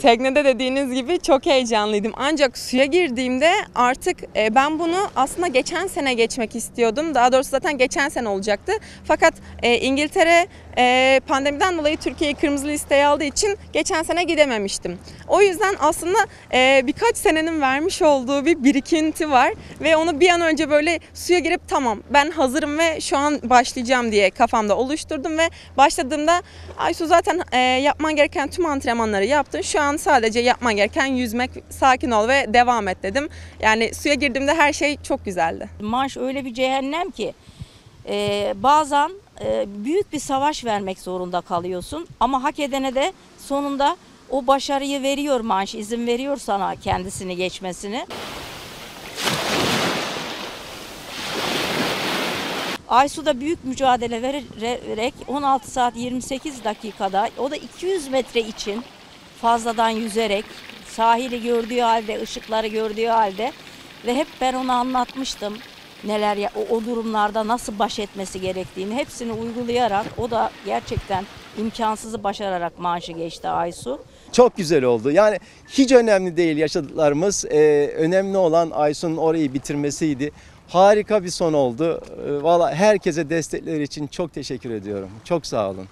Teknede dediğiniz gibi çok heyecanlıydım. Ancak suya girdiğimde artık e, ben bunu aslında geçen sene geçmek istiyordum. Daha doğrusu zaten geçen sene olacaktı. Fakat e, İngiltere e, pandemiden dolayı Türkiye'yi kırmızı listeye aldığı için geçen sene gidememiştim. O yüzden aslında e, birkaç senenin vermiş olduğu bir birikinti var ve onu bir an önce böyle suya girip tamam ben hazırım ve şu an başlayacağım diye kafamda oluşturdum ve başladığımda Aysu zaten e, yapman gereken tüm antrenmanları yaptın. Şu an sadece yapman gereken yüzmek, sakin ol ve devam et dedim. Yani suya girdiğimde her şey çok güzeldi. Manş öyle bir cehennem ki e, bazen e, büyük bir savaş vermek zorunda kalıyorsun ama hak edene de sonunda o başarıyı veriyor Manş izin veriyor sana kendisini geçmesini. Aysu da büyük mücadele vererek 16 saat 28 dakikada o da 200 metre için fazladan yüzerek sahili gördüğü halde, ışıkları gördüğü halde ve hep ben ona anlatmıştım neler ya o, o durumlarda nasıl baş etmesi gerektiğini hepsini uygulayarak o da gerçekten imkansızı başararak maaşı geçti Aysu. Çok güzel oldu. Yani hiç önemli değil yaşadıklarımız. Ee, önemli olan Aysun'un orayı bitirmesiydi. Harika bir son oldu. Ee, Valla herkese destekleri için çok teşekkür ediyorum. Çok sağ olun.